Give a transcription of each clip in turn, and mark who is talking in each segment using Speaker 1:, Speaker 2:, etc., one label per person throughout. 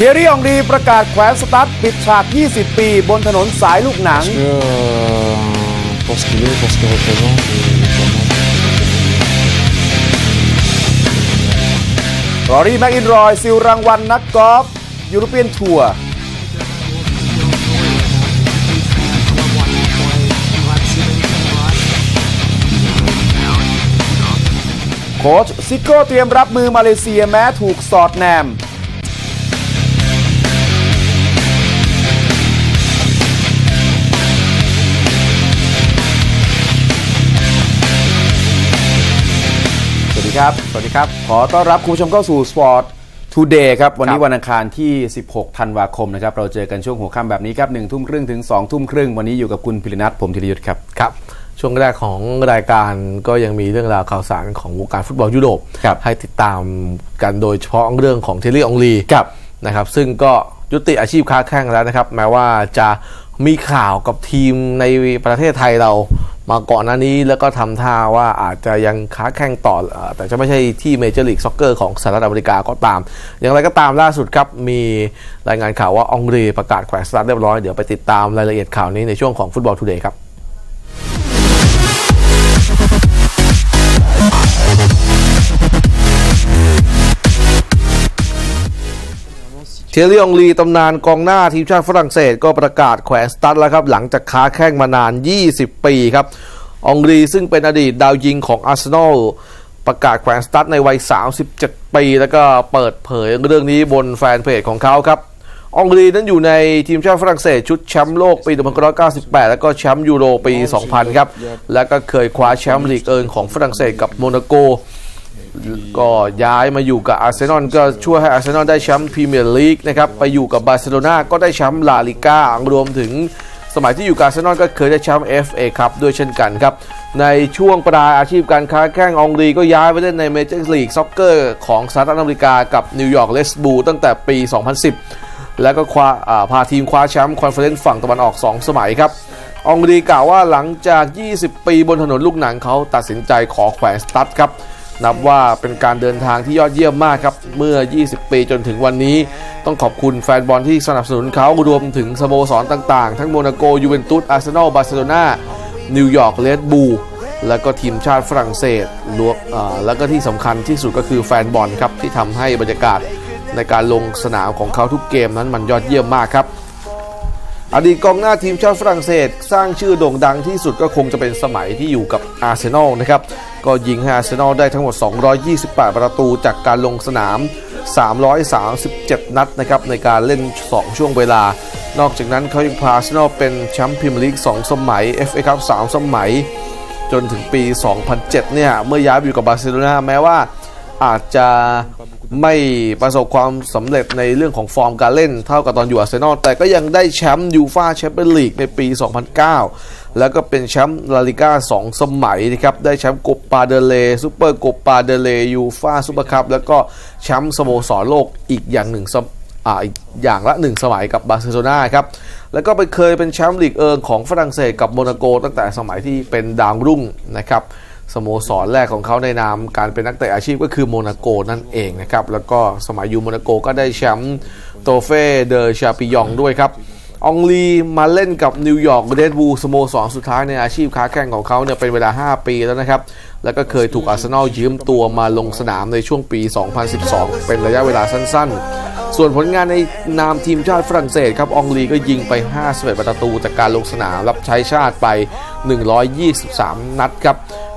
Speaker 1: เชียร์รี่ อองรีประกาศแขวนสตั๊ดปิดฉาก 20 ปี บนถนนสายลูกหนัง
Speaker 2: Parce que, euh, pour ce qu'il est, pour ce qu'il représente, et pour moi,
Speaker 1: รอรี่แม็คอิลรอยซิวรางวัลนักกอล์ฟยูโรเปียนทัวร์โค้ชซิโก้เตรียมรับมือมาเลเซียแม้ถูกสอดแนม ครับ สวัสดีครับ ขอต้อนรับคุณผู้ชมเข้าสู่ Sport Today ครับ วันนี้วันอังคารที่ 16 ธันวาคมนะครับ เราเจอกันช่วงหัวค่ำแบบนี้ครับหนึ่งทุ่มครึ่งถึง2ทุ่มครึ่ง วันนี้อยู่กับคุณพิรนัทผมธีรยุทธ์ครับ
Speaker 3: ครับ ช่วงแรกของรายการก็ยังมีเรื่องราวข่าวสารของวงการฟุตบอลยุโรป
Speaker 1: ครับ
Speaker 3: ให้ติดตามกันโดยเฉพาะเรื่องของเธียร์รี่ อองรี
Speaker 1: ครับ
Speaker 3: นะครับ ซึ่งก็ยุติอาชีพค้าแข่งแล้วนะครับ แม้ว่าจะมีข่าวกับทีมในประเทศไทยเรา มาก่อนหน้านี้แล้วก็ทำท่าว่าอาจจะยังค้าแข่งต่อเอ่อ แต่จะไม่ใช่ที่เมเจอร์ลีกซ็อกเกอร์ของสหรัฐอเมริกาก็ตาม อย่างไรก็ตามล่าสุดครับ มีรายงานข่าวว่าอองรีประกาศแขวนสตั๊ดเรียบร้อย เดี๋ยวไปติดตามรายละเอียดข่าวนี้ในช่วงของ Football Today ครับ ยรี่องลีตำนานกองหน้าทีมชาติฝรั่งเศสก็ประกาศแขวนสตั๊ดแล้วครับ หลังจากค้าแข้งมานาน 20 ปีครับ องลีซึ่งเป็นอดีตดาวยิงของอาร์เซนอลประกาศแขวนสตั๊ดในวัย 37 ปี แล้วก็เปิดเผยเรื่องนี้บนแฟนเพจของเขาครับองลีนั้นอยู่ในทีมชาติฝรั่งเศสชุดแชมป์โลกปี 1998 แล้วก็แชมป์ยูโรปี 2000 ครับ แล้วก็เคยคว้าแชมป์ลีกเอิร์นของฝรั่งเศสกับโมนาโก ก็ย้ายมาอยู่กับอาร์เซนอลก็ช่วยให้อาร์เซนอลได้แชมป์พรีเมียร์ลีกนะครับไปอยู่กับบาร์เซโลนาก็ได้แชมป์ลาลิก้ารวมถึงสมัยที่อยู่กับอาร์เซนอลก็เคยได้แชมป์ FA ครับด้วยเช่นกันครับ ในช่วงปลายอาชีพการค้าแข่งอองรีก็ย้ายไปเล่นในเมเจอร์ลีกซ็อกเกอร์ของสหรัฐอเมริกากับนิวยอร์กเรดบูลตั้งแต่ปี 2010 แล้วก็คว้าพาทีมคว้าแชมป์คอนเฟอเรนซ์ฝั่งตะวันออก 2 สมัยครับอองรีกล่าวว่าหลังจาก 20 ปีบนถนนลูกหนังเขาตัดสินใจขอแขวนสตั๊ดครับ นับว่าเป็นการเดินทางที่ยอดเยี่ยมมากครับ เมื่อ 20 ปีจนถึงวันนี้ ต้องขอบคุณแฟนบอลที่สนับสนุนเขารวมถึงสโมสรต่างๆ ทั้งโมนาโก ยูเวนตุส อาร์เซนอล บาร์เซโลนานิวยอร์กเรดบูลแล้วก็ทีมชาติฝรั่งเศสรวมแล้วก็ที่สำคัญที่สุดก็คือแฟนบอลครับที่ทำให้บรรยากาศในการลงสนามของเขาทุกเกมนั้นมันยอดเยี่ยมมากครับ อดีตกองหน้าทีมชาติฝรั่งเศส สร้างชื่อโด่งดังที่สุดก็คงจะเป็นสมัยที่อยู่กับอาร์เซนอลนะครับ ก็ยิงให้อาร์เซนอลได้ทั้งหมด 228 ประตูจากการลงสนาม 337 นัดนะครับในการเล่น 2 ช่วงเวลา นอกจากนั้นเขายังพาอาร์เซนอลเป็นแชมป์พรีเมียร์ลีก 2 สมัย FA คัพ 3 สมัย จนถึงปี 2007 เนี่ย เมื่อย้ายไปอยู่กับบาร์เซโลนาแม้ว่าอาจจะ ไม่ประสบความสำเร็จในเรื่องของฟอร์มการเล่นเท่ากับตอนอยู่อาร์เซนอลแต่ก็ยังได้แชมป์ยูฟาแชมเปี้ยนลีกในปี 2009 แล้วก็เป็นแชมป์ลาลิก้า 2 สมัยนะครับ ได้แชมป์โกปาเดลเรย์ ซูเปอร์โกปาเดเลยูฟาซูเปอร์คัพแล้วก็แชมป์สโมสรโลกอีกอย่างหนึ่งอ่าอีกอย่างละ 1 สมัยกับบาร์เซโลนาครับแล้วก็ไปเคยเป็นแชมป์ลีกเอิงของฝรั่งเศสกับโมนาโก ตั้งแต่สมัยที่เป็นดาวรุ่งนะครับ สโมสรแรกของเขาในนามการเป็นนักเตะอาชีพก็คือโมนาโกนั่นเองนะครับ แล้วก็สมัยอยู่โมนาโกก็ได้แชมป์ Trophée des Champions ด้วยครับ อองรีมาเล่นกับนิวยอร์กเรดบูลสโมสรสุดท้ายในอาชีพค้าแข่งของเขาเนี่ยเป็นเวลา 5 ปีแล้วนะครับ แล้วก็เคยถูกอาร์เซนอลยืมตัวมาลงสนามในช่วงปี 2012 เป็นระยะเวลาสั้นๆ ส่วนผลงานในนามทีมชาติฝรั่งเศสครับอองรีก็ยิงไป 51 ประตูจากการลงสนามรับใช้ชาติไป 123 นัดครับ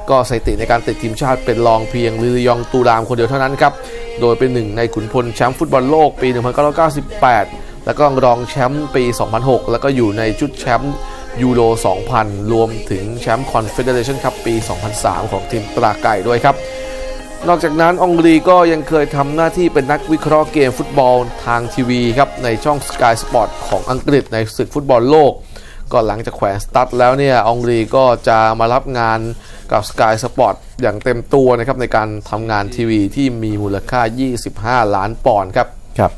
Speaker 3: ก็สถิติในการติดทีมชาติเป็นรองเพียงลิลิยองตูรามคนเดียวเท่านั้นครับ โดยเป็นหนึ่งในขุนพลแชมป์ฟุตบอลโลกปี 1998 แล้วก็รองแชมป์ปี 2006 แล้วก็อยู่ในชุดแชมป์ยูโร 2000 รวมถึงแชมป์คอนเฟเดเรชันคัพปี 2003 ของทีมตราไก่ด้วยครับ นอกจากนั้นอองรีก็ยังเคยทำหน้าที่เป็นนักวิเคราะห์เกมฟุตบอลทางทีวีครับในช่อง Sky Sport ของอังกฤษในศึกฟุตบอลโลก ก็หลังจากแขวนสตั๊ดแล้วเนี่ยองรีก็จะมารับงาน กับ Sky Sport อย่างเต็มตัวนะครับในการทำงานทีวีที่มีมูลค่า 25 ล้านปอนด์ครับ
Speaker 1: ครับ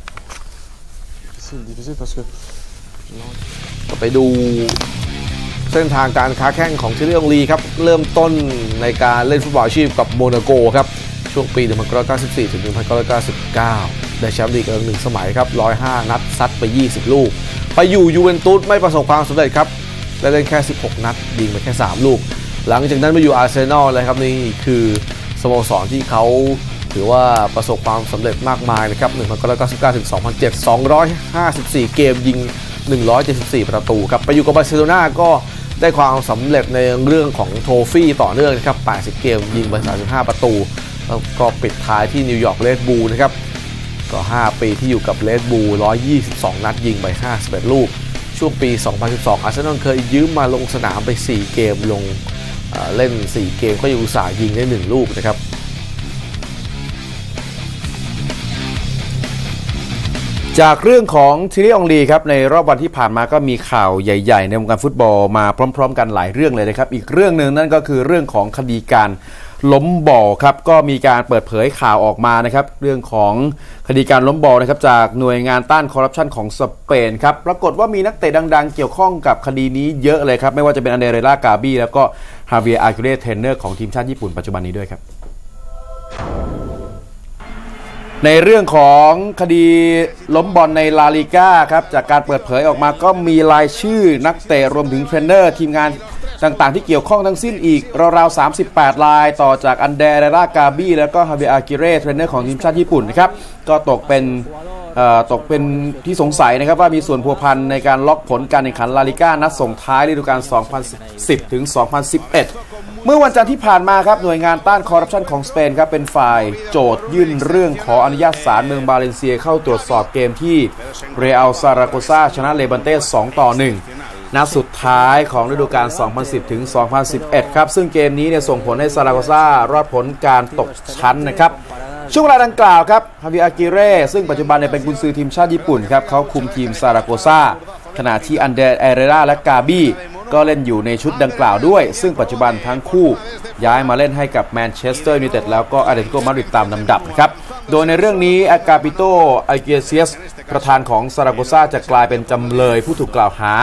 Speaker 2: difficile, difficile parce que
Speaker 3: ก็ไปดูเส้นทางการค้าแข่งของเชลลีองลีครับ เริ่มต้นในการเล่นฟุตบอลอาชีพกับโมนาโกครับ ช่วงปี 1994 ถึง 1999 ได้แชมป์ลีกเอิงหนึ่งสมัยครับ 105 นัด ซัดไป 20 ลูก ไปอยู่ยูเวนตุสไม่ประสบความสำเร็จครับ ได้เล่นแค่ 16 นัดยิงไปแค่ 3 ลูก หลังจากนั้นมาอยู่อาร์เซนอลเลยครับนี่คือสโมสรที่เขาถือว่าประสบความสำเร็จมากมายนะครับ1999ถึง2007 254 เกมยิง 174 ประตูครับไปอยู่กับบาร์เซโลนาก็ได้ความสำเร็จในเรื่องของโทฟี่ต่อเนื่องนะครับ80 เกมยิงไป35 ประตู แล้วก็ปิดท้ายที่นิวยอร์กเรดบูลนะครับก็ 5 ปีที่อยู่กับเรดบูล122 นัดยิงไป 51 ลูก ช่วงปี 2012 อาร์เซนอลเคยยืมมาลงสนามไป 4 เกมลง เล่น 4 เกมก็ยังอุตส่าห์ยิงได้ 1 ลูกนะครับ
Speaker 1: จากเรื่องของทีรีองลีครับในรอบวันที่ผ่านมาก็มีข่าวใหญ่ ๆ ในวงการฟุตบอลมาพร้อม ๆ กันหลายเรื่องเลยนะครับ อีกเรื่องหนึ่งนั่นก็คือเรื่องของคดีการล้มบอลครับก็มีการเปิดเผยข่าวออกมานะครับ เรื่องของคดีการล้มบอลนะครับจากหน่วยงานต้านคอร์รัปชันของสเปนครับปรากฏว่ามีนักเตะดัง ๆ เกี่ยวข้องกับคดีนี้เยอะเลยครับไม่ว่าจะเป็นอันเดเรล่ากาบี้แล้วก็ ฮาเวียร์ อากีร์เร่เทรนเนอร์ของทีมชาติญี่ปุ่นปัจจุบันนี้ด้วยครับ ในเรื่องของคดีล้มบอลในลาลิก้าครับจากการเปิดเผยออกมาก็มีรายชื่อนักเตะรวมถึงเทรนเนอร์ ทีมงานต่างๆ ที่เกี่ยวข้องทั้งสิ้นอีกราวๆ 38 ราย ต่อจากอันเดเรรากาบี้แล้วก็ฮาเวียร์ อากีร์เร่เทรนเนอร์ของทีมชาติญี่ปุ่นนะครับก็ตกเป็น ตกเป็นที่สงสัยนะครับว่ามีส่วนพัวพันในการล็อกผลการแข่งขันลาลิก้านัดส่งท้ายฤดูกาล 2010 ถึง 2011 เมื่อวันจันทร์ที่ผ่านมาครับหน่วยงานต้านคอร์รัปชันของสเปนครับเป็นฝ่ายโจทยื่นเรื่องขออนุญาตศาลเมืองบาเลนเซียเข้าตรวจสอบเกมที่เรอัลซาราโกซาชนะเลบันเต้2ต่อ 1นัดสุดท้ายของฤดูกาล 2010 ถึง 2011 ครับ ซึ่งเกมนี้เนี่ยส่งผลให้ซาราโกซารอดพ้นการตกชั้นนะครับ ช่วงเวลาดังกล่าวครับฮาวิอากิเร่ซึ่งปัจจุบันเนี่ยเป็นกุนซือทีมชาติญี่ปุ่นครับเขาคุมทีมซาราโกซาขณะที่อันเดรเอเรราและกาบี้ก็เล่นอยู่ในชุดดังกล่าวด้วย ซึ่งปัจจุบันทั้งคู่ย้ายมาเล่นให้กับแมนเชสเตอร์ยูไนเต็ดแล้วก็อัตเลติโกมาดริดตามลำดับนะครับ โดยในเรื่องนี้อากาปิโตไอเกียเซียสประธานของซาราโกซาจะกลายเป็นจำเลยผู้ถูกกล่าวหา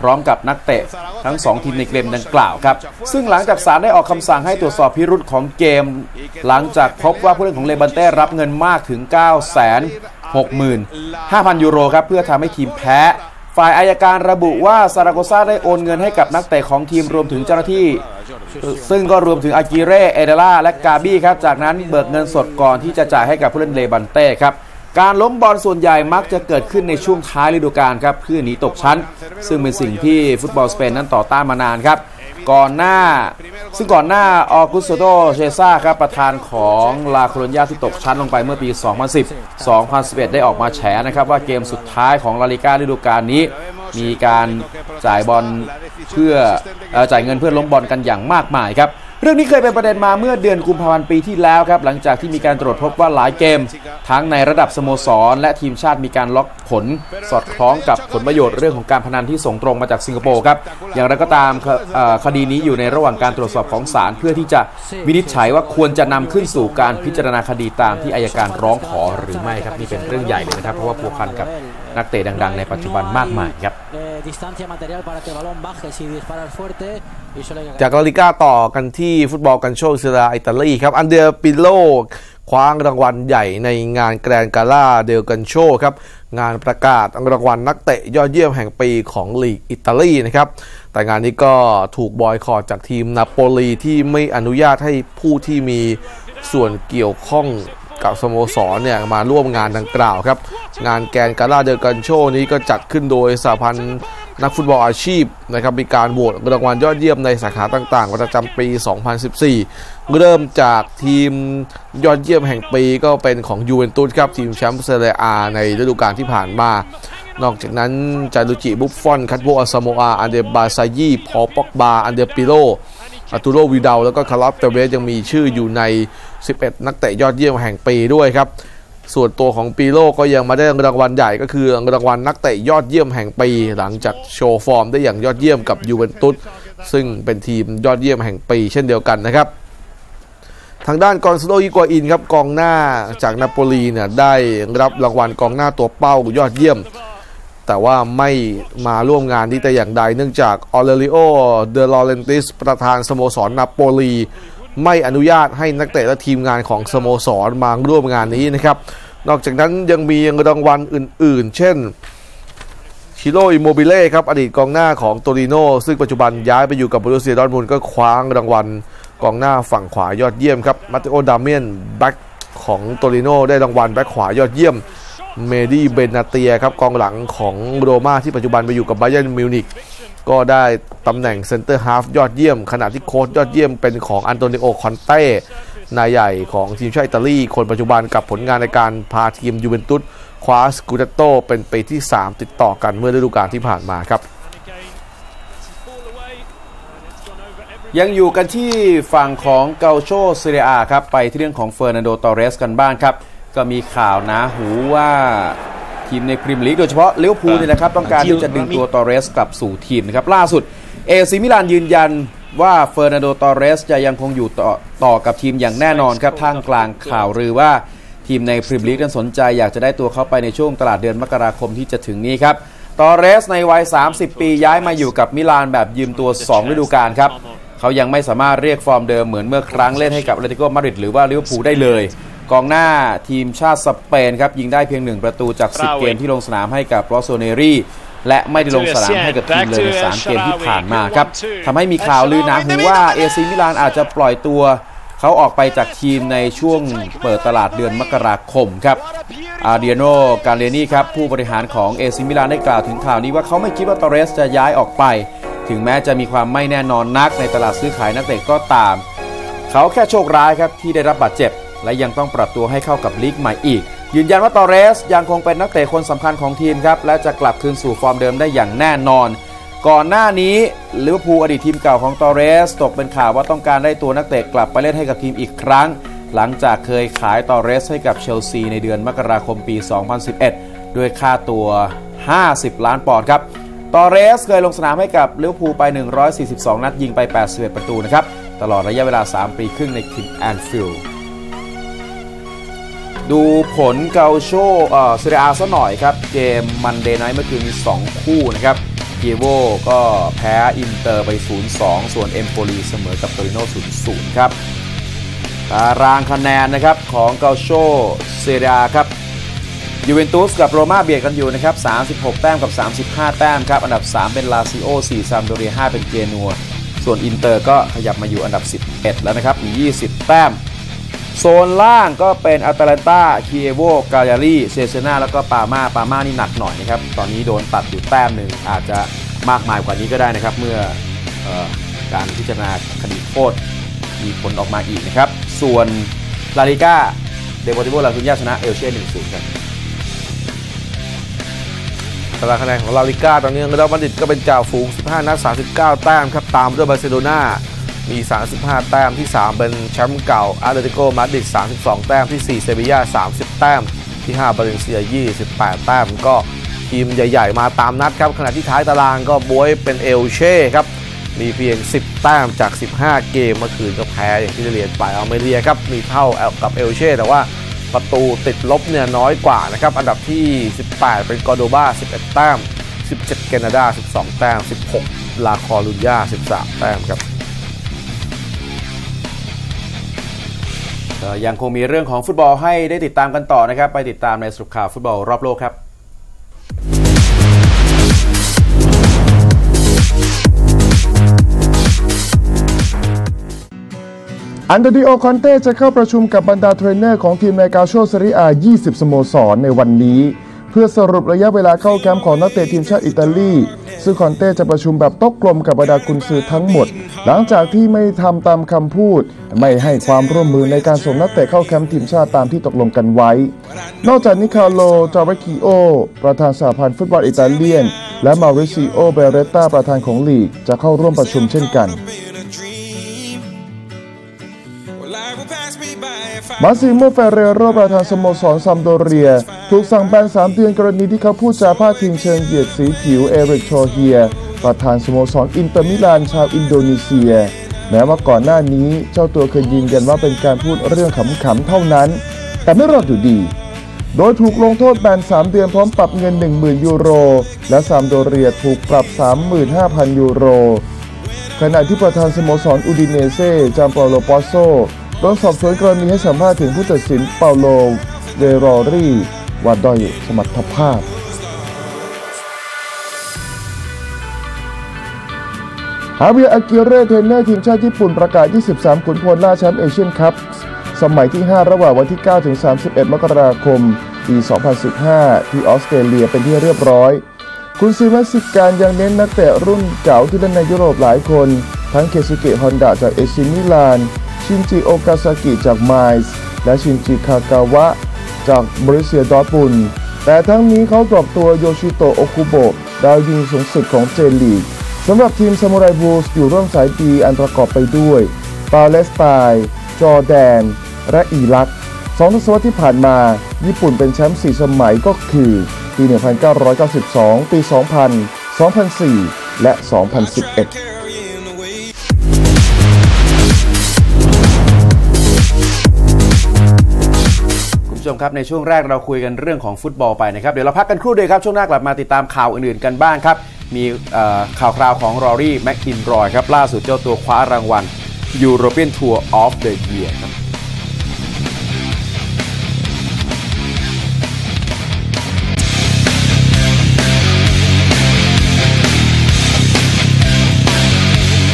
Speaker 1: พร้อมกับนักเตะทั้ง 2 ทีมในเกมดังกล่าวครับ ซึ่งหลังจากศาลได้ออกคำสั่งให้ตรวจสอบพิรุธของเกม หลังจากพบว่าผู้เล่นของเลบันเต้รับเงินมากถึง 9 6 5 0 0 0 ยูโรครับเพื่อทำให้ทีมแพ้ฝ่ายอัยการระบุว่าซาราโกซาได้โอนเงินให้กับนักเตะของทีมรวมถึงเจ้าหน้าที่ ซึ่งก็รวมถึงอากิเร่ เอเรร่า และกาบี้ครับ จากนั้นเบิกเงินสดก่อนที่จะจ่ายให้กับผู้เล่นเลบันเต้ครับ การล้มบอลส่วนใหญ่มักจะเกิดขึ้นในช่วงท้ายฤดูกาลครับเพื่อหนีตกชั้น ซึ่งเป็นสิ่งที่ฟุตบอลสเปนนั้นต่อต้านมานานครับ ก่อนหน้า ซึ่งก่อนหน้าออกุสโตเชซ่าครับประธานของลาโคลนยาที่ตกชั้นลงไปเมื่อปี 2010 2011 ได้ออกมาแฉนะครับว่าเกมสุดท้ายของลาลิก้าฤดูกาลนี้ มีการจ่ายบอลเพื่ออจ่ายเงินเพื่อล้มบอลกันอย่างมากมายครับ เรื่องนี้เคยเป็นประเด็นมาเมื่อเดือนกุมภาพันธ์ปีที่แล้วครับ หลังจากที่มีการตรวจพบว่าหลายเกม ทั้งในระดับสโมสร และทีมชาติมีการล็อกผล สอดคล้องกับผลประโยชน์เรื่องของการพนันที่ส่งตรงมาจากสิงคโปร์ครับ อย่างไรก็ตามคดีนี้อยู่ในระหว่างการตรวจสอบของศาลเพื่อที่จะวินิจฉัยว่าควรจะนำขึ้นสู่การพิจารณาคดีตามที่อัยการร้องขอหรือไม่ครับนี่เป็นเรื่องใหญ่เลยนะครับเพราะว่าพัวพันกับ นักเตะดังๆ ในปัจจุบันมากมายครับ
Speaker 4: eh, distancia material para que el balón baje si disparas fuerte y solo hay que
Speaker 3: จากลาลิก้าต่อกันที่ฟุตบอลกัลโช่เซเรียอาอิตาลีครับ อันเดรียปิโลคว้างรางวัลใหญ่ในงานแกรนกาล่าเดลกันโชครับ งานประกาศรางวัลนักเตะยอดเยี่ยมแห่งปีของลีกอิตาลีนะครับ แต่งานนี้ก็ถูกบอยคอรดจากทีมนาโปลีที่ไม่อนุญาตให้ผู้ที่มีส่วนเกี่ยวข้อง กับสโมสรเนี่ยมาร่วมงานดังกล่าวครับ งานแกนกาล่าเดลกันโชนี้ก็จัดขึ้นโดยสหพันธ์นักฟุตบอลอาชีพนะครับมีการโหวตรางวัลยอดเยี่ยมในสาขาต่างๆ ประจำปี 2014 เริ่มจากทีมยอดเยี่ยมแห่งปีก็เป็นของยูเวนตุสครับทีมแชมป์เซเรียอาในฤดูกาลที่ผ่านมา นอกจากนั้นจานลุยจิบุฟฟอน ควัดโวอาซาโมอา อันเดรียบาซายีปอลป็อกบา อันเดรียปิโล อาตูโรวิดาแล้วก็คาร์ลอฟเตเวสยังมีชื่ออยู่ใน 11 นักเตะยอดเยี่ยมแห่งปีด้วยครับ ส่วนตัวของปีโลก็ยังมาได้รางวัลใหญ่ก็คือรางวัลนักเตะยอดเยี่ยมแห่งปี หลังจากโชว์ฟอร์มได้อย่างยอดเยี่ยมกับยูเวนตุสซึ่งเป็นทีมยอดเยี่ยมแห่งปีเช่นเดียวกันนะครับทางด้านกอนซาโลอีกัวอินครับกองหน้าจากนาโปลีเนี่ยได้รับรางวัลกองหน้าตัวเป้ายอดเยี่ยม แต่ว่าไม่มาร่วมงานนี้แต่อย่างใด เนื่องจากออเรลิโอเดลอเรนติสประธานสโมสรนาโปลี ไม่อนุญาตให้นักเตะและทีมงานของสโมสรมาร่วมงานนี้นะครับ นอกจากนั้นยังมีรางวัลอื่น ๆ เช่นชิโร่อิโมบิเล่ครับ อดีตกองหน้าของโตริโนซึ่งปัจจุบันย้ายไปอยู่กับโบรุสเซียดอร์ทมุนด์ก็คว้ารางวัลกองหน้าฝั่งขวายอดเยี่ยมครับมาเตโอดาเมียนแบ็กของโตริโนได้รางวัลแบ็กขวายอดเยี่ยม เมดี้เบนาเตียครับกองหลังของโรม่าที่ปัจจุบันไปอยู่กับไบ a ยนมิวนิกก็ได้ตำแหน่ง centre half ยอดเยี่ยม ขณะที่โค้ชยอดเยี่ยมเป็นของอันโตนิโอคอนเต้นายใหญ่ของทีมชาติอิตาลี คนปัจจุบันกับผลงานในการพาทีมยูเวนตุสคว้าสกูเดโตเป็นปีที่ 3 ติดต่อกันเมื่อฤดูกาลที่ผ่านมาครับ
Speaker 1: ยังอยู่กันที่ฝั่งของกัลโช่เซเรียอาครับ ไปที่เรื่องของเฟอร์นันโดตอเรสกันบ้างครับ ก็มีข่าวหนาหูว่าทีมในพรีเมียร์ลีกโดยเฉพาะลิเวอร์พูลเนี่ยนะครับ ต้องการที่จะดึงตัวตอเรสกลับสู่ทีมนะครับ ล่าสุดเอซีมิลานยืนยันว่าเฟอร์นันโดตอเรสจะยังคงอยู่ต่อต่อกับทีมอย่างแน่นอนครับท่ามกลางข่าวลือว่าทีมในพรีเมียร์ลีกนั้นสนใจอยากจะได้ตัวเขาไปในช่วงตลาดเดือนมกราคมที่จะถึงนี้ครับตอเรสในวัย 30 ปีย้ายมาอยู่กับมิลานแบบยืมตัว 2 ฤดูกาลครับเขายังไม่สามารถเรียกฟอร์มเดิมเหมือนเมื่อครั้งเล่นให้กับอ t เลติโกมาดริดหรือว่าลิเวอร์พูลได้เลย กองหน้าทีมชาติสเปนครับยิงได้เพียง1ประตูจาก 10 เกมที่ลงสนามให้กับรอสโซเนรีและไม่ได้ลงสนามให้กับทีมเลยใน3เกมที่ผ่านมาครับทำให้มีข่าวลือหนาหูว่าเอซีมิลานอาจจะปล่อยตัวเขาออกไปจากทีมในช่วงเปิดตลาดเดือนมกราคมครับ อาเดรียโน กัลลิอานี่ครับ ผู้บริหารของเอซีมิลานได้กล่าวถึงข่าวนี้ว่าเขาไม่คิดว่าตอเรสจะย้ายออกไป ถึงแม้จะมีความไม่แน่นอนนักในตลาดซื้อขายนักเตะก็ตาม เขาแค่โชคร้ายครับที่ได้รับบาดเจ็บ และยังต้องปรับตัวให้เข้ากับลีกใหม่อีก ยืนยันว่าตอเรสยังคงเป็นนักเตะคนสำคัญของทีมครับ และจะกลับคืนสู่ฟอร์มเดิมได้อย่างแน่นอน ก่อนหน้านี้ลิเวอร์พูลอดีตทีมเก่าของตอเรส ตกเป็นข่าวว่าต้องการได้ตัวนักเตะกลับไปเล่นให้กับทีมอีกครั้ง หลังจากเคยขายตอเรสให้กับเชลซีในเดือนมกราคมปี 2011 ด้วยค่าตัว 50 ล้านปอนด์ครับตอเรสเคยลงสนามให้กับลิเวอร์พูลไป 142 นัดยิงไป 81 ประตูนะครับ ตลอดระยะเวลา 3 ปีครึ่งในทีมแอนฟิลด์ ดูผลกัลโช่เอ่อเซเรียอาซะหน่อยครับ เกม Monday Night เมื่อคืนมี 2 คู่นะครับคีเอโวก็แพ้อินเตอร์ไป 0-2 ส่วนเอมโปลีเสมอกับโตริโน 0-0 ครับ ตารางคะแนนนะครับของกัลโช่เซเรียอาครับยูเวนตุสกับโรม่าเบียดกันอยู่นะครับ 36 แต้มกับ 35 แต้มครับ อันดับ 3 เป็นลาซิโอ 4 ซามพ์โดเรีย 5 เป็นเจนัว ส่วนอินเตอร์ก็ขยับมาอยู่อันดับ 11 แล้วนะครับมี20 แต้ม โซนล่างก็เป็นอาตาลันตาคีเอโวกา l ารีเซเซนาแล้วก็ปามาปามานี่หนักหน่อยนะครับ ตอนนี้โดนตัดอยู่แต้มหนึ่งอาจจะมากมายกว่านี้ก็ได้นะครับ เมื่อออการพิจารณาคดีโทษมีผลออกมาอีกนะครับ ส่วนลาลิก้าเดโ o ติโ o ลาคุนยาชนะเอลเช่1-0ครับ
Speaker 3: ตารางคะแนนของลาลิก้าตอนนี้เรอัลมาดริดก็เป็นจ่าฝูง 15 นัด 39 แต้มครับ ตามด้วยบาร์เซโลนา มี 35 แต้มที่ 3 เป็นแชมป์เก่าแอตเลติโกมาดริด32 แต้มที่ 4 เซบีย่า30 แต้มที่5บาเลนเซีย 28 แต้มก็ทีมใหญ่ ๆ มาตามนัดครับ ขณะที่ท้ายตารางก็บ๊วยเป็นเอลเช่ครับ มีเพียง 10 แต้มจาก 15 เกมเมื่อคืนก็แพ้อย่างที่เรียนไปอัลเมเรียครับ มีเท่ากับเอลเช่แต่ว่าประตูติดลบเนี่ยน้อยกว่านะครับ อันดับที่ 18 เป็นกอร์โดบา11 แต้ม 17 กรานาดา 12 แต้ม 16 ลาคอรุญญา 13 แต้มครับ
Speaker 1: ยังคงมีเรื่องของฟุตบอลให้ได้ติดตามกันต่อนะครับ ไปติดตามในสรุปข่าวฟุตบอลรอบโลกครับ
Speaker 5: อันโตนิโอคอนเต้จะเข้าประชุมกับบรรดาเทรนเนอร์ของทีมในกัลโช่เซเรียอา 20 สโมสรในวันนี้ เพื่อสรุประยะเวลาเข้าแคมป์ของนักเตะทีมชาติอิตาลี ซึ่งคอนเต้จะประชุมแบบโต๊ะกลมกับบรรดากุนซือทั้งหมด หลังจากที่ไม่ทำตามคำพูด ไม่ให้ความร่วมมือในการส่งนักเตะเข้าแคมป์ทีมชาติตามที่ตกลงกันไว้ นอกจากนี้คาร์โลตาเวคคิโอ ประธานสหพันธ์ฟุตบอลอิตาเลียน และเมาริซิโอ เบเรตตาประธานของลีก จะเข้าร่วมประชุมเช่นกันมัสซิโมเฟร์เรโรประธานสโมสรซามพ์โดเรีย ถูกสั่งแบน3เดือนกรณีที่เขาพูดจาพาดพิงเชิงเหยียดสีผิวเอริกโธเฮียร์ ประธานสโมสรอินเตอร์มิลานชาวอินโดนีเซีย แม้ว่าก่อนหน้านี้เจ้าตัวเคยยืนยันว่าเป็นการพูดเรื่องขำๆเท่านั้น แต่ไม่รอดอยู่ดี โดยถูกลงโทษแบน 3 เดือนพร้อมปรับเงิน 10,000 ยูโร และซามพ์โดเรียถูกปรับ 35,000 ยูโร ขณะที่ประธานสโมสรอูดิเนเซ่จามเปาโลปอซโซโดนสอบสวนกรณีให้สัมภาษณ์ถึงผู้ตัดสินเปาโลเดรอรี่ ว่าด้อยสมรรถภาพ ฮาเวียร์อากีร์เร่เทรนเนอร์ทีมชาติญี่ปุ่นประกาศ 23 ขุนพลล่าแชมป์เอเชียนคัพสมัยที่ 5 ระหว่างวันที่ 9 ถึง 31 มกราคม ปี 2015 ที่ออสเตรเลียเป็นที่เรียบร้อย กุนซือเม็กซิกันยังเน้นนักเตะรุ่นเก่าที่เล่นในยุโรปหลายคน ทั้งเคซุเกะฮอนดะจากเอซีมิลาน ชินจิโอกาซากิจากไมนซ์และชินจิคากาวะ จากโบรุสเซียดอร์ทมุนด์แต่ทั้งนี้เขา drop ตัวโยชิโตะโอคุโบะดาวยิงสูงสุดของเจลีกสำหรับทีมซามูไรบูลส์อยู่ร่วมสายดีอันประกอบไปด้วย ปาเลสไตน์จอร์แดน และอิรักสองทศวรรษที่ผ่านมา ญี่ปุ่นเป็นแชมป์4สมัยก็คือ ปี 1992 ปี 2000 2004 และ 2011
Speaker 1: ผู้ชมครับในช่วงแรกเราคุยกันเรื่องของฟุตบอลไปนะครับเดี๋ยวเราพักกันครู่เดียวครับช่วงหน้ากลับมาติดตามข่าวอื่นๆกันบ้างครับ มีข่าวคราวของรอรี่แม็กอินรอยครับล่าสุดเจ้าตัวคว้ารางวัล European Tour of the Year ครับ